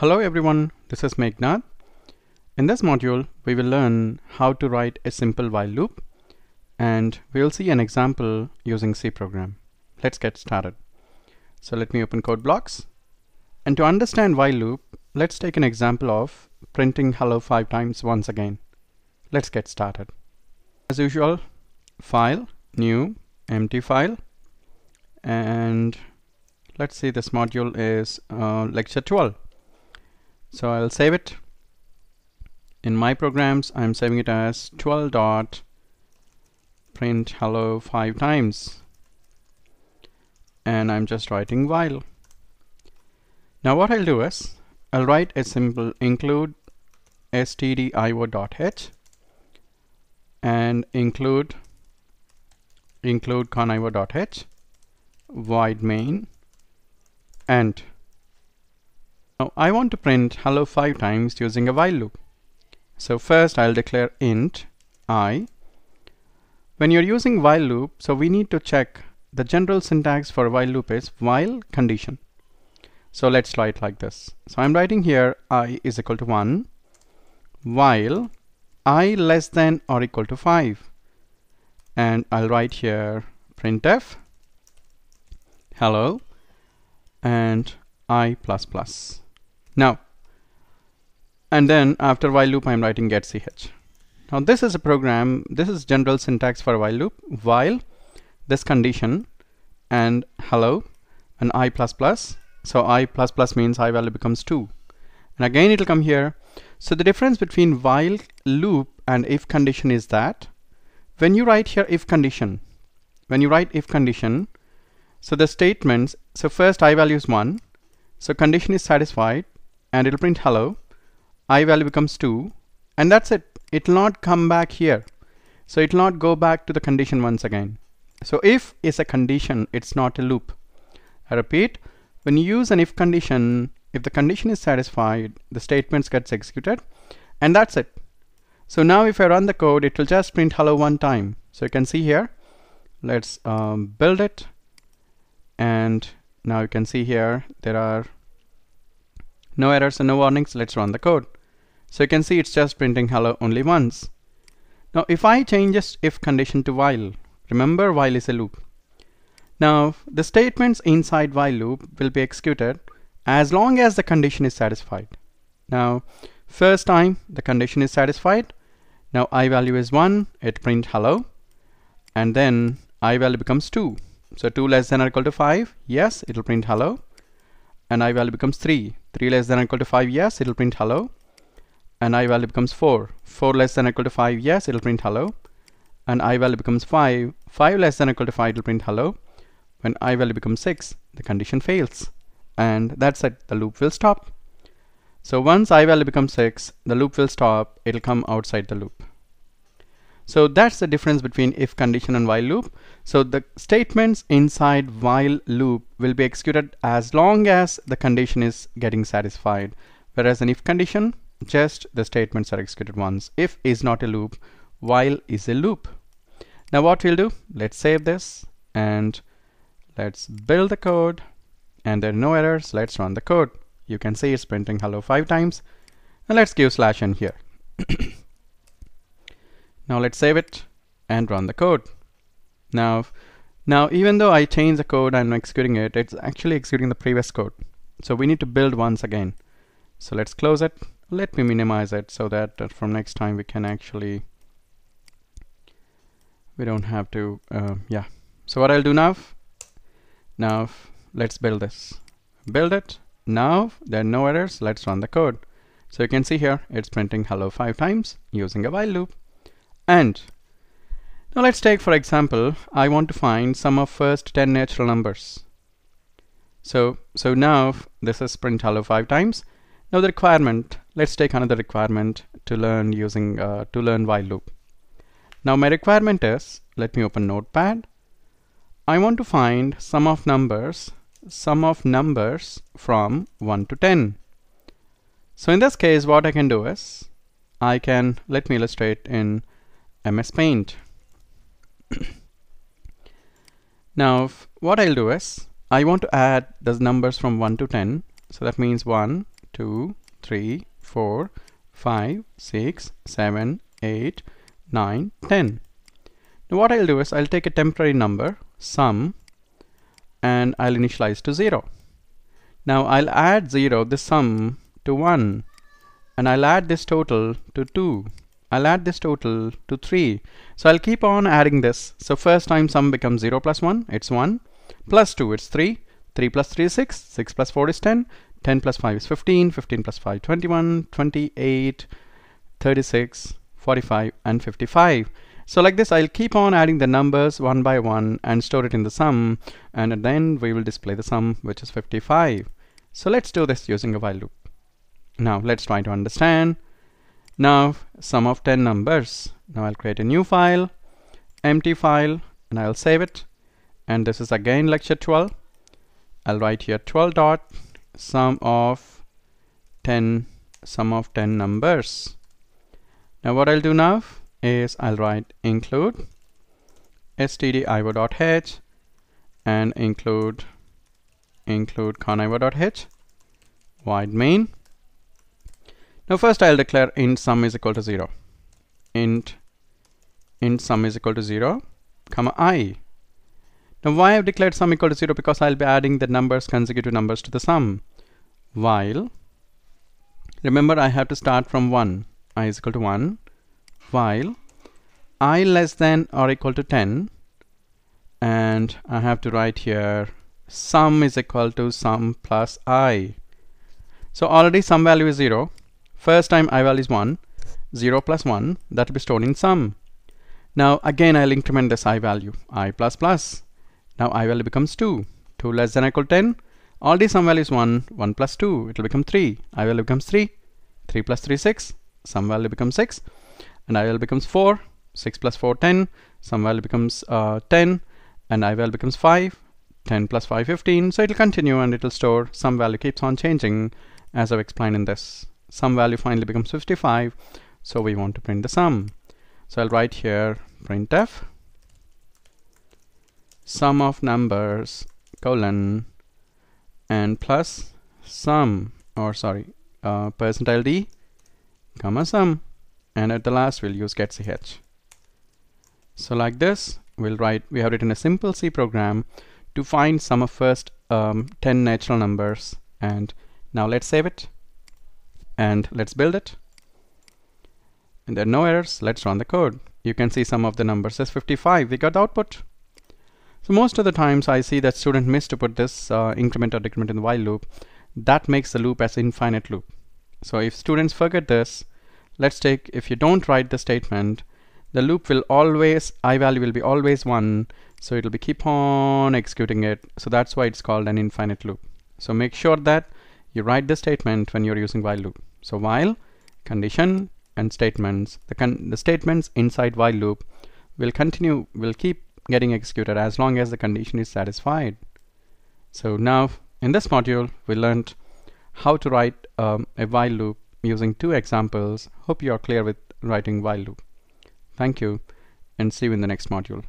Hello everyone, this is Meghnad. In this module, we will learn how to write a simple while loop and we'll see an example using C program. Let's get started. So let me open Code::Blocks. And to understand while loop, let's take an example of printing hello five times once again. Let's get started. As usual, file, new, empty file, and let's see this module is uh, lecture 12. So I'll save it. In my programs, I'm saving it as 12 dot print hello five times. And I'm just writing while. Now what I'll do is, I'll write a simple include stdio.h and include include conio.h void main and now I want to print hello five times using a while loop. So first I'll declare int i. When you're using while loop, so we need to check the general syntax for while loop is while condition. So let's write like this. So I'm writing here i is equal to 1 while i less than or equal to 5 and I'll write here printf hello and i plus plus now, and then after while loop, I'm writing getch. Now this is a program, this is general syntax for while loop, while this condition and hello and i plus plus. So i plus plus means i value becomes 2. And again it'll come here. So the difference between while loop and if condition is that when you write here if condition, when you write if condition, so the statements, so first i value is 1, so condition is satisfied, and it'll print hello. I value becomes 2 and that's it. It'll not come back here. So it'll not go back to the condition once again. So if is a condition it's not a loop. I repeat when you use an if condition if the condition is satisfied the statements gets executed and that's it. So now if I run the code it will just print hello one time. So you can see here let's um, build it. And now you can see here there are no errors and no warnings. Let's run the code. So you can see it's just printing hello only once. Now if I change this if condition to while, remember while is a loop. Now the statements inside while loop will be executed as long as the condition is satisfied. Now first time the condition is satisfied. Now i value is 1, it print hello and then i value becomes 2. So 2 less than or equal to 5, yes, it'll print hello and i value becomes 3 3 less than or equal to 5 yes it'll print hello. And i value becomes 4 4 less than or equal to 5 yes it'll print hello. And i value becomes 5 5 less than or equal to 5 it'll print hello. When i value becomes 6 the condition fails. And that's it. The loop will stop. So once i value becomes 6 the loop will stop. It'll come outside the loop so that's the difference between if condition and while loop. So the statements inside while loop will be executed as long as the condition is getting satisfied. Whereas an if condition, just the statements are executed once. If is not a loop, while is a loop. Now what we'll do, let's save this and let's build the code and there are no errors. Let's run the code. You can see it's printing hello five times and let's give slash n here. Now let's save it and run the code. Now, now even though I change the code and I'm executing it, it's actually executing the previous code. So we need to build once again. So let's close it. Let me minimize it so that uh, from next time we can actually we don't have to uh, yeah so what I'll do now now let's build this build it now there are no errors let's run the code so you can see here it's printing hello five times using a while loop and now let's take for example I want to find sum of first 10 natural numbers. So so now this is print hello five times. Now the requirement let's take another requirement to learn using uh, to learn while loop. Now my requirement is let me open notepad. I want to find sum of numbers sum of numbers from 1 to 10 so in this case what I can do is I can let me illustrate in MS Paint. now what I'll do is I want to add those numbers from 1 to 10 so that means 1 2, 3, 4, 5, 6, 7, 8, 9, 10. Now what I'll do is I'll take a temporary number, sum, and I'll initialize to 0. Now I'll add 0, this sum, to 1 and I'll add this total to 2 I'll add this total to 3 so I'll keep on adding this. So first time sum becomes 0 plus 1 it's 1 plus 2 it's 3 3 plus 3 is 6 6 plus 4 is 10 10 plus 5 is 15 15 plus 5 21 28 36 45 and 55 so like this I'll keep on adding the numbers one by one and store it in the sum. And then we will display the sum which is 55 so let's do this using a while loop. Now let's try to understand. Now sum of 10 numbers. Now I'll create a new file, empty file, and I'll save it. And this is again lecture 12. I'll write here 12 dot sum of 10 sum of 10 numbers. Now what I'll do now is I'll write include stdio.h and include include conio.h void main now first I'll declare int sum is equal to 0. int int sum is equal to 0 comma i. Now why I've declared sum equal to 0 because I'll be adding the numbers consecutive numbers to the sum. While remember I have to start from 1 i is equal to 1 while i less than or equal to 10 and I have to write here sum is equal to sum plus i. So already sum value is 0 First time i value is 1, 0 plus 1, that will be stored in sum. Now again I'll increment this i value, i plus plus. Now i value becomes 2, 2 less than equal 10. All Already sum value is 1, 1 plus 2, it will become 3, i value becomes 3, 3 plus 3 6, sum value becomes 6, and i value becomes 4, 6 plus 4 10, sum value becomes uh, 10, and i value becomes 5, 10 plus 5 15, so it will continue and it will store, sum value keeps on changing as I've explained in this sum value finally becomes 55 so we want to print the sum. So I'll write here printf sum of numbers colon and plus sum or sorry uh, percentile d comma sum and at the last we'll use getch so like this we'll write we have written a simple C program to find sum of first um, 10 natural numbers and now let's save it and let's build it. And there are no errors. Let's run the code. You can see sum of the numbers as 55 we got the output. So most of the times I see that student missed to put this uh, increment or decrement in the while loop. That makes the loop as infinite loop. So if students forget this let's take if you don't write the statement the loop will always i value will be always one. So it'll be keep on executing it. So that's why it's called an infinite loop. So make sure that you write the statement when you're using while loop so while condition and statements, the, the statements inside while loop will continue, will keep getting executed as long as the condition is satisfied. So now in this module, we learned how to write um, a while loop using two examples. Hope you are clear with writing while loop. Thank you and see you in the next module.